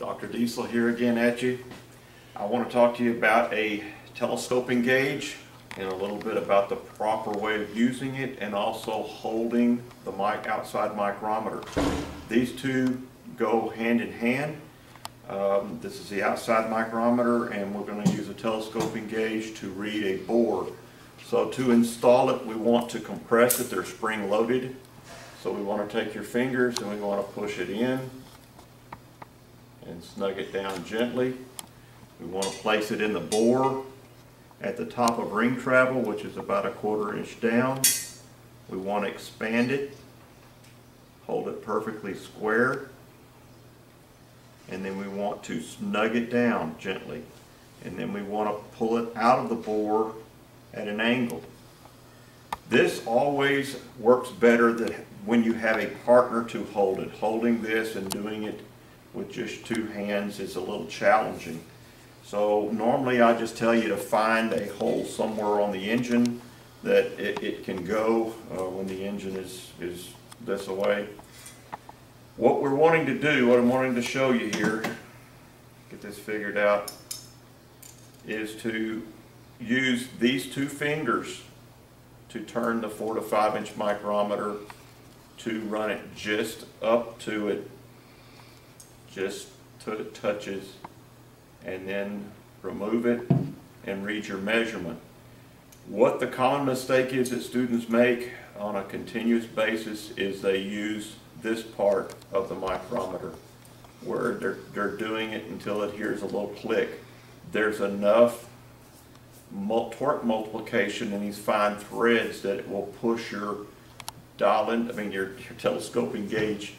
Dr. Diesel here again at you. I want to talk to you about a telescoping gauge and a little bit about the proper way of using it and also holding the mic outside micrometer. These two go hand in hand. Um, this is the outside micrometer and we're going to use a telescoping gauge to read a bore. So to install it we want to compress it, they're spring loaded. So we want to take your fingers and we want to push it in and snug it down gently. We want to place it in the bore at the top of ring travel, which is about a quarter inch down. We want to expand it, hold it perfectly square, and then we want to snug it down gently. And then we want to pull it out of the bore at an angle. This always works better than when you have a partner to hold it. Holding this and doing it with just two hands is a little challenging. So normally I just tell you to find a hole somewhere on the engine that it, it can go uh, when the engine is, is this away. What we're wanting to do, what I'm wanting to show you here, get this figured out, is to use these two fingers to turn the four to five inch micrometer to run it just up to it just touches and then remove it and read your measurement. What the common mistake is that students make on a continuous basis is they use this part of the micrometer where they're, they're doing it until it hears a little click. There's enough mul torque multiplication in these fine threads that it will push your dial in, I mean your, your telescoping gauge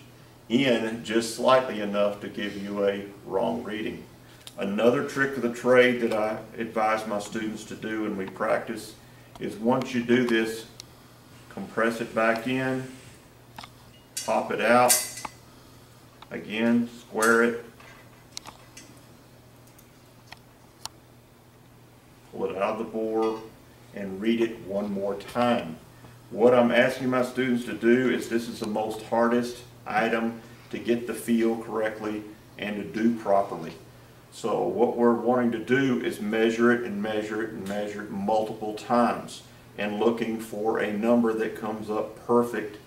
in just slightly enough to give you a wrong reading. Another trick of the trade that I advise my students to do and we practice is once you do this, compress it back in, pop it out, again, square it, pull it out of the bore, and read it one more time. What I'm asking my students to do is this is the most hardest item to get the feel correctly and to do properly. So what we're wanting to do is measure it and measure it and measure it multiple times and looking for a number that comes up perfect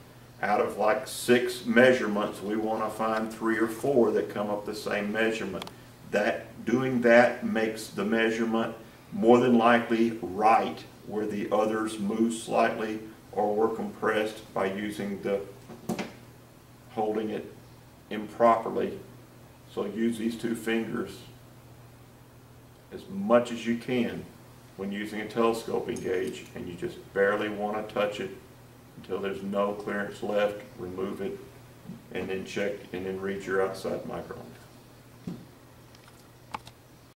out of like six measurements we want to find three or four that come up the same measurement. That doing that makes the measurement more than likely right where the others move slightly or were compressed by using the holding it improperly. So use these two fingers as much as you can when using a telescoping gauge and you just barely want to touch it until there's no clearance left, remove it, and then check and then read your outside micrometer.